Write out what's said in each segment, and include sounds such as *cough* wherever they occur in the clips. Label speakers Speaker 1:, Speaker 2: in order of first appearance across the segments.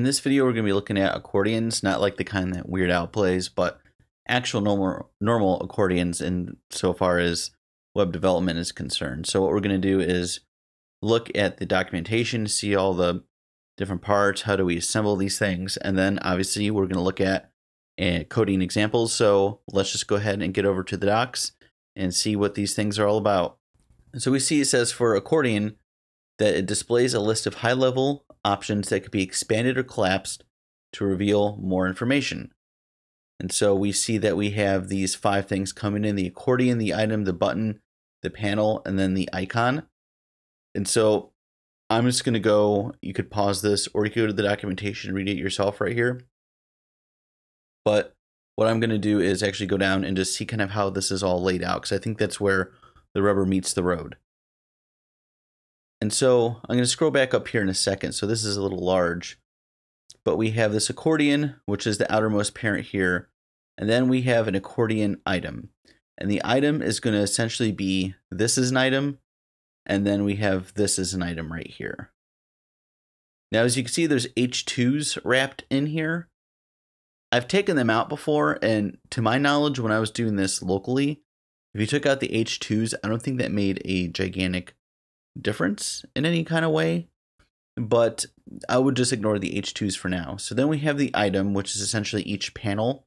Speaker 1: In this video, we're going to be looking at accordions, not like the kind that Weird Al plays, but actual normal, normal accordions in so far as web development is concerned. So what we're going to do is look at the documentation, see all the different parts, how do we assemble these things, and then obviously we're going to look at uh, coding examples. So let's just go ahead and get over to the docs and see what these things are all about. So we see it says for accordion that it displays a list of high-level options that could be expanded or collapsed to reveal more information. And so we see that we have these five things coming in the accordion, the item, the button, the panel, and then the icon. And so I'm just going to go, you could pause this or you could go to the documentation and read it yourself right here. But what I'm going to do is actually go down and just see kind of how this is all laid out because I think that's where the rubber meets the road. And so I'm going to scroll back up here in a second. So this is a little large, but we have this accordion, which is the outermost parent here. And then we have an accordion item. And the item is going to essentially be this is an item. And then we have this is an item right here. Now, as you can see, there's H2s wrapped in here. I've taken them out before, and to my knowledge, when I was doing this locally, if you took out the H2s, I don't think that made a gigantic difference in any kind of way, but I would just ignore the H2s for now. So then we have the item, which is essentially each panel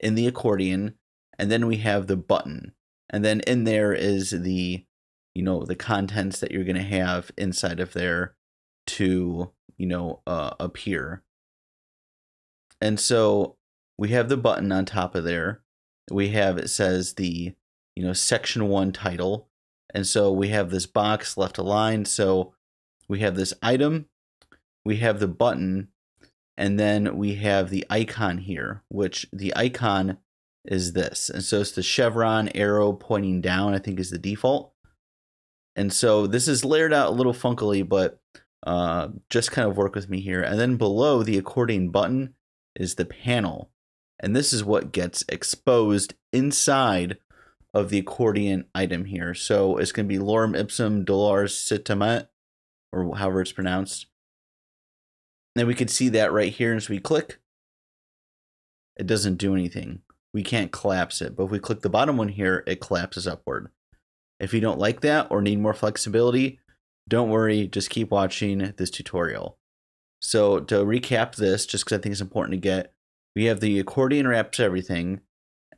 Speaker 1: in the accordion, and then we have the button. And then in there is the, you know, the contents that you're going to have inside of there to, you know, uh, appear. And so we have the button on top of there. We have, it says the, you know, section one title. And so we have this box left aligned. So we have this item, we have the button, and then we have the icon here, which the icon is this. And so it's the chevron arrow pointing down, I think is the default. And so this is layered out a little funkily, but uh, just kind of work with me here. And then below the accordion button is the panel. And this is what gets exposed inside of the accordion item here. So it's going to be lorem ipsum dolor sit amet, or however it's pronounced. And we can see that right here as we click. It doesn't do anything. We can't collapse it. But if we click the bottom one here, it collapses upward. If you don't like that or need more flexibility, don't worry, just keep watching this tutorial. So to recap this, just because I think it's important to get, we have the accordion wraps everything,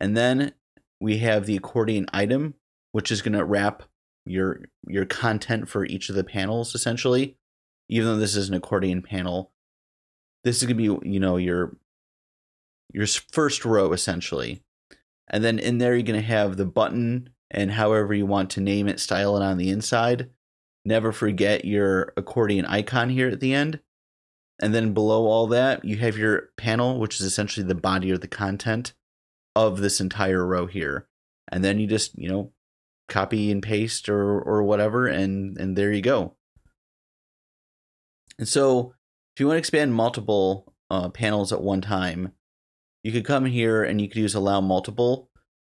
Speaker 1: and then we have the accordion item, which is going to wrap your your content for each of the panels essentially. Even though this is an accordion panel, this is going to be you know your your first row essentially, and then in there you're going to have the button and however you want to name it, style it on the inside. Never forget your accordion icon here at the end. And then below all that, you have your panel, which is essentially the body or the content of this entire row here. And then you just, you know, copy and paste or or whatever and and there you go. And so if you want to expand multiple uh, panels at one time, you could come here and you could use allow multiple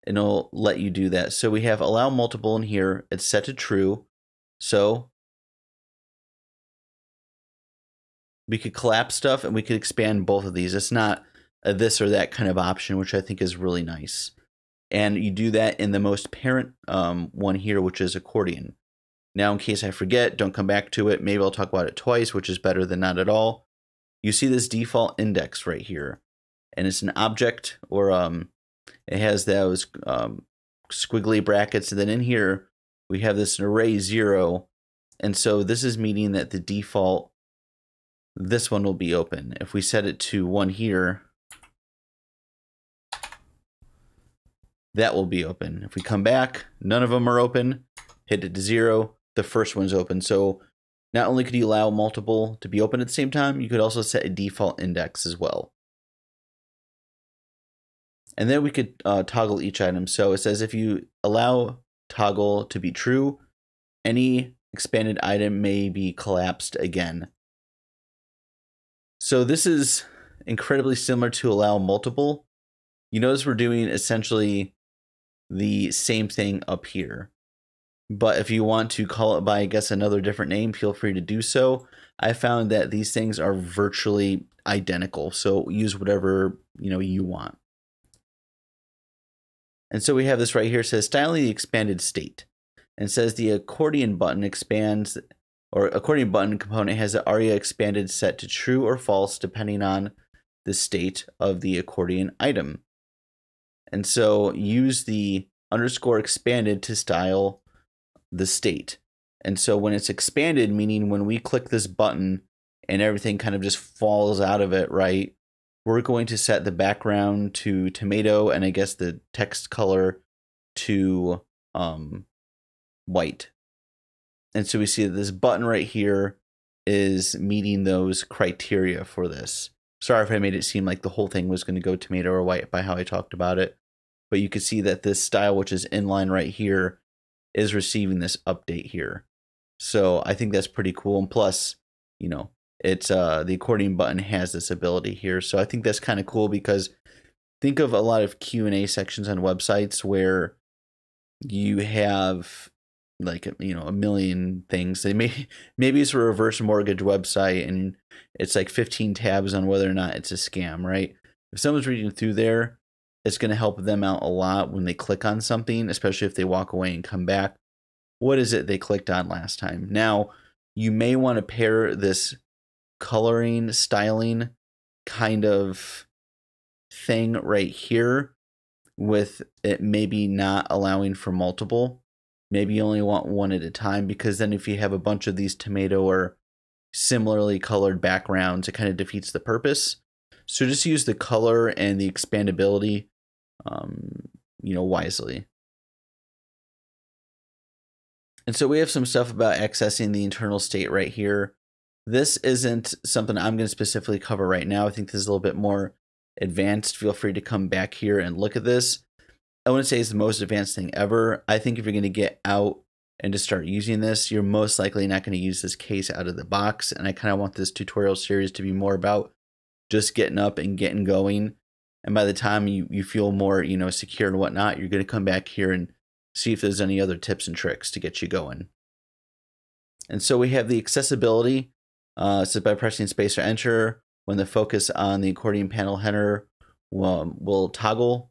Speaker 1: and it'll let you do that. So we have allow multiple in here. It's set to true. So we could collapse stuff and we could expand both of these. It's not a this or that kind of option, which I think is really nice. And you do that in the most parent um, one here, which is accordion. Now, in case I forget, don't come back to it. Maybe I'll talk about it twice, which is better than not at all. You see this default index right here, and it's an object or um, it has those um, squiggly brackets. And then in here, we have this array zero. And so this is meaning that the default, this one will be open. If we set it to one here, that will be open. If we come back, none of them are open, hit it to zero, the first one's open. So not only could you allow multiple to be open at the same time, you could also set a default index as well. And then we could uh, toggle each item. So it says if you allow toggle to be true, any expanded item may be collapsed again. So this is incredibly similar to allow multiple. You notice we're doing essentially the same thing up here. But if you want to call it by, I guess, another different name, feel free to do so. I found that these things are virtually identical. So use whatever, you know, you want. And so we have this right here. Says styling the expanded state. And says the accordion button expands or accordion button component has the aria expanded set to true or false depending on the state of the accordion item. And so use the underscore expanded to style the state. And so when it's expanded, meaning when we click this button and everything kind of just falls out of it, right? We're going to set the background to tomato and I guess the text color to um, white. And so we see that this button right here is meeting those criteria for this. Sorry if I made it seem like the whole thing was going to go tomato or white by how I talked about it. But you can see that this style, which is inline right here, is receiving this update here. So I think that's pretty cool. And plus, you know, it's uh the accordion button has this ability here. So I think that's kind of cool because think of a lot of Q&A sections on websites where you have like you know a million things. They may *laughs* maybe it's a reverse mortgage website and it's like 15 tabs on whether or not it's a scam right? If someone's reading through there it's going to help them out a lot when they click on something especially if they walk away and come back. What is it they clicked on last time? Now you may want to pair this coloring styling kind of thing right here with it maybe not allowing for multiple maybe you only want one at a time because then if you have a bunch of these tomato or similarly colored backgrounds, it kind of defeats the purpose. So just use the color and the expandability, um, you know, wisely. And so we have some stuff about accessing the internal state right here. This isn't something I'm going to specifically cover right now. I think this is a little bit more advanced. Feel free to come back here and look at this. I wouldn't say it's the most advanced thing ever. I think if you're going to get out and to start using this, you're most likely not going to use this case out of the box. And I kind of want this tutorial series to be more about just getting up and getting going. And by the time you, you feel more, you know, secure and whatnot, you're going to come back here and see if there's any other tips and tricks to get you going. And so we have the accessibility. Uh, so by pressing space or enter, when the focus on the accordion panel header will, will toggle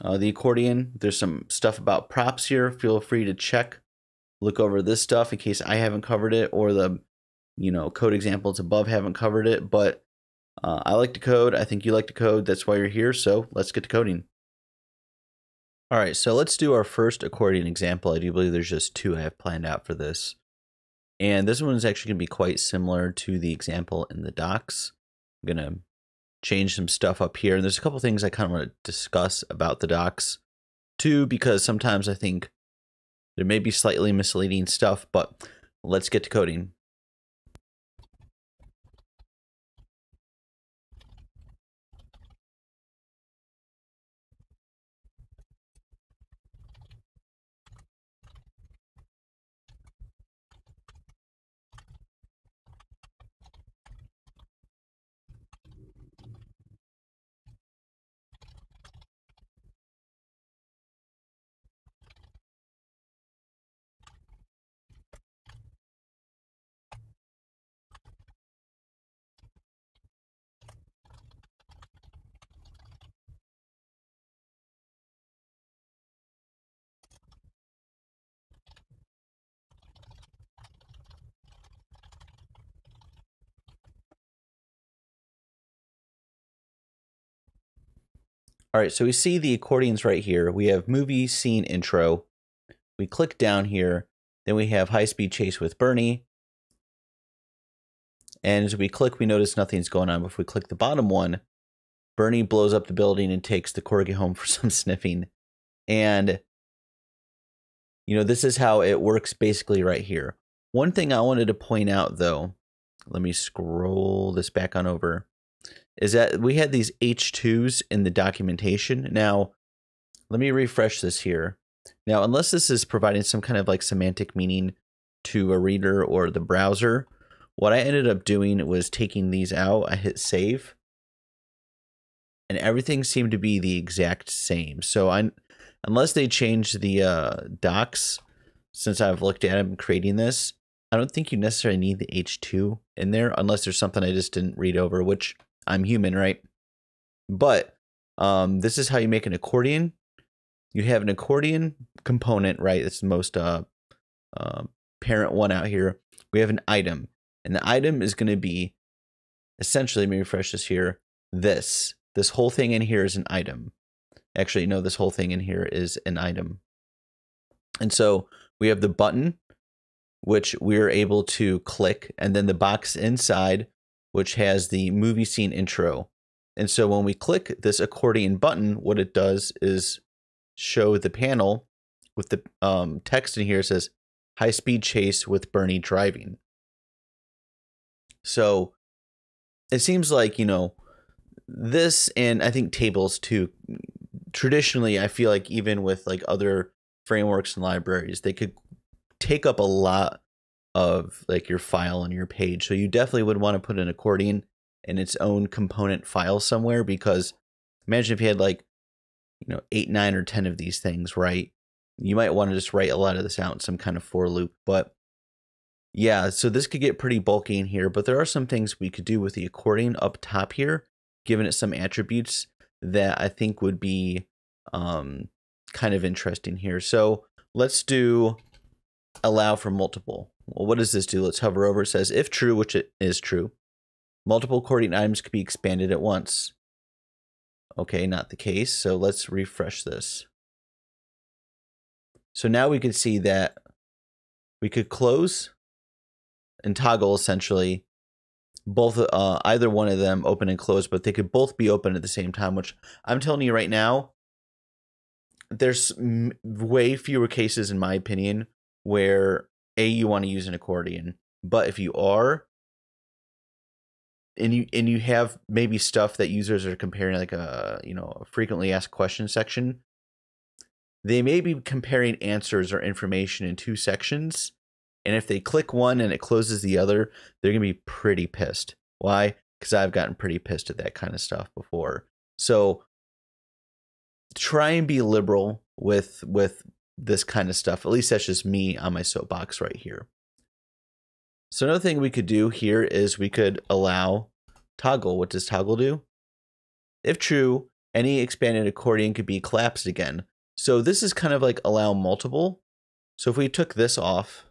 Speaker 1: uh, the accordion. There's some stuff about props here. Feel free to check, look over this stuff in case I haven't covered it or the, you know, code examples above haven't covered it. But uh, I like to code. I think you like to code. That's why you're here. So let's get to coding. All right, so let's do our first accordion example. I do believe there's just two I have planned out for this. And this one is actually going to be quite similar to the example in the docs. I'm going to change some stuff up here. And there's a couple things I kind of want to discuss about the docs too, because sometimes I think there may be slightly misleading stuff, but let's get to coding. All right, so we see the accordions right here. We have movie scene intro. We click down here. Then we have high speed chase with Bernie. And as we click, we notice nothing's going on. But if we click the bottom one, Bernie blows up the building and takes the corgi home for *laughs* some sniffing. And, you know, this is how it works basically right here. One thing I wanted to point out, though, let me scroll this back on over is that we had these H2s in the documentation. Now, let me refresh this here. Now, unless this is providing some kind of like semantic meaning to a reader or the browser, what I ended up doing was taking these out. I hit save and everything seemed to be the exact same. So I, unless they change the uh, docs since I've looked at him creating this, I don't think you necessarily need the H2 in there unless there's something I just didn't read over, which I'm human, right? But um, this is how you make an accordion. You have an accordion component, right? It's the most uh, uh, parent one out here. We have an item, and the item is going to be essentially, let me refresh this here. This, this whole thing in here is an item. Actually, no, this whole thing in here is an item. And so we have the button, which we're able to click, and then the box inside, which has the movie scene intro. And so when we click this accordion button, what it does is show the panel with the um, text in here says high speed chase with Bernie driving. So it seems like, you know, this and I think tables too. Traditionally, I feel like even with like other frameworks and libraries, they could take up a lot of like your file on your page. So you definitely would want to put an accordion in its own component file somewhere because imagine if you had like you know eight nine or ten of these things right? You might want to just write a lot of this out in some kind of for loop but yeah so this could get pretty bulky in here but there are some things we could do with the accordion up top here given it some attributes that i think would be um, kind of interesting here. So let's do allow for multiple well what does this do let's hover over it says if true which it is true Multiple accordion items could be expanded at once. Okay, not the case. So let's refresh this. So now we can see that we could close and toggle essentially both uh, either one of them open and close, but they could both be open at the same time, which I'm telling you right now, there's way fewer cases, in my opinion, where A, you want to use an accordion, but if you are, and you and you have maybe stuff that users are comparing like a you know a frequently asked questions section they may be comparing answers or information in two sections and if they click one and it closes the other they're going to be pretty pissed. Why? Because i've gotten pretty pissed at that kind of stuff before. So try and be liberal with with this kind of stuff at least that's just me on my soapbox right here so another thing we could do here is we could allow toggle. What does toggle do? If true, any expanded accordion could be collapsed again. So this is kind of like allow multiple. So if we took this off,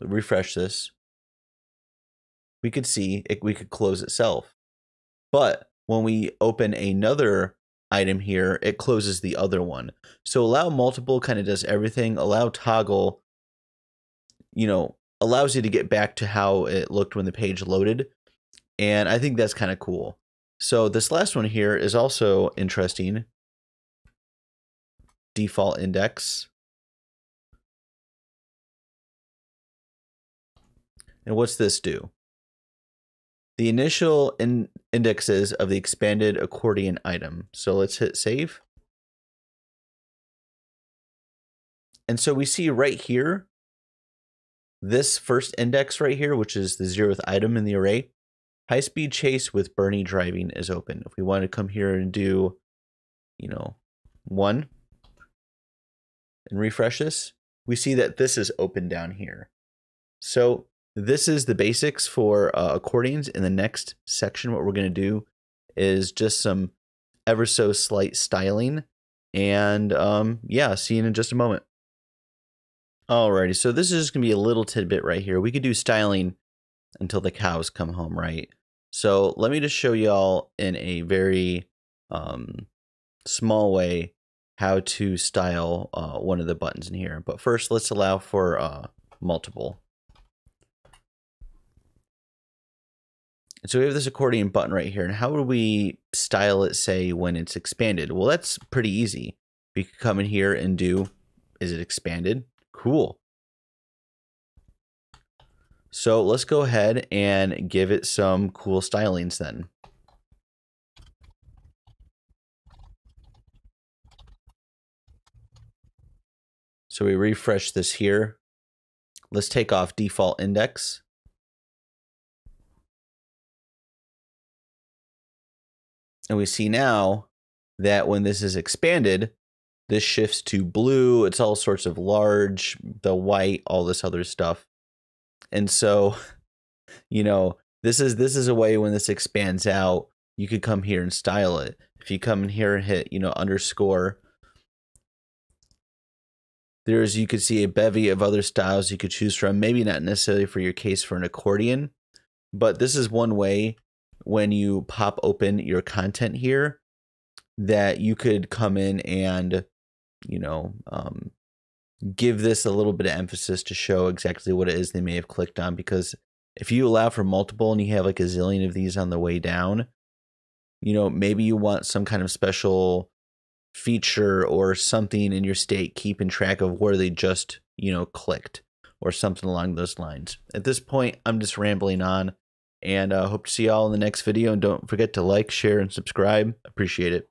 Speaker 1: refresh this, we could see it, we could close itself. But when we open another item here, it closes the other one. So allow multiple kind of does everything. Allow toggle you know, allows you to get back to how it looked when the page loaded. And I think that's kind of cool. So this last one here is also interesting. Default index. And what's this do? The initial in indexes of the expanded accordion item. So let's hit save. And so we see right here this first index right here, which is the zeroth item in the array, high speed chase with Bernie driving is open. If we want to come here and do, you know, one and refresh this, we see that this is open down here. So this is the basics for uh, accordions. In the next section, what we're going to do is just some ever so slight styling. And um, yeah, see you in just a moment. Alrighty, so this is just going to be a little tidbit right here. We could do styling until the cows come home, right? So let me just show y'all in a very um, small way how to style uh, one of the buttons in here. But first, let's allow for uh, multiple. So we have this accordion button right here. And how would we style it, say, when it's expanded? Well, that's pretty easy. We could come in here and do, is it expanded? Cool. So let's go ahead and give it some cool stylings then. So we refresh this here. Let's take off default index. And we see now that when this is expanded, This shifts to blue. It's all sorts of large, the white, all this other stuff. And so, *laughs* you know, this is this is a way when this expands out, you could come here and style it. If you come in here and hit, you know, underscore, there's you could see a bevy of other styles you could choose from. Maybe not necessarily for your case for an accordion, but this is one way when you pop open your content here that you could come in and you know um, give this a little bit of emphasis to show exactly what it is they may have clicked on because if you allow for multiple and you have like a zillion of these on the way down you know maybe you want some kind of special feature or something in your state keeping track of where they just you know clicked or something along those lines. At this point i'm just rambling on and uh, hope to see y'all in the next video. And don't forget to like share and subscribe. Appreciate it